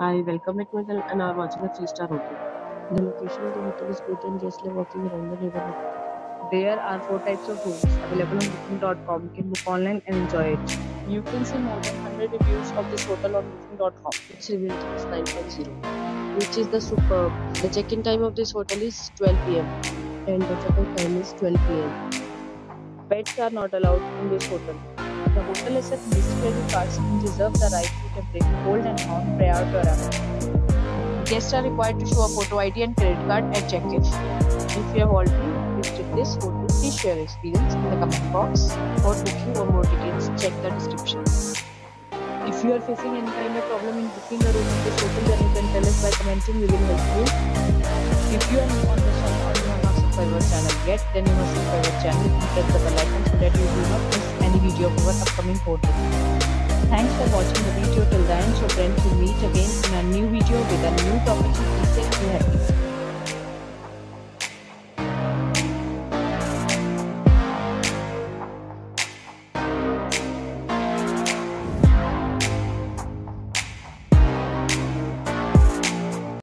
Hi, welcome back to my channel and are watching a 3-star hotel. The location of the hotel is good and just love walking around the neighborhood. There are four types of rooms available on booking.com. You can book online and enjoy it. You can see more than 100 reviews of this hotel on booking.com. Its review rating is 9.0, which is the superb. The check-in time of this hotel is 12 pm and the check-out time is 12 pm. Pets are not allowed in this hotel. The hotel accepts basic credit cards and reserves the right to temporarily hold an amount prior to arrival. Guests are required to show a photo ID and credit card at check-in. If you have already visited this hotel, please share your experience in the comment box. For booking or more details, check the description. If you are facing any kind of problem in booking a room in this hotel, then you can tell us by commenting. We will help you. If you are new on the channel or you have not subscribed our channel yet, then you must subscribe our channel and press the bell icon so that you do not miss any video of our upcoming hotel. Thanks for watching the video till the end. So friends, we'll meet again in a new video with a new topic.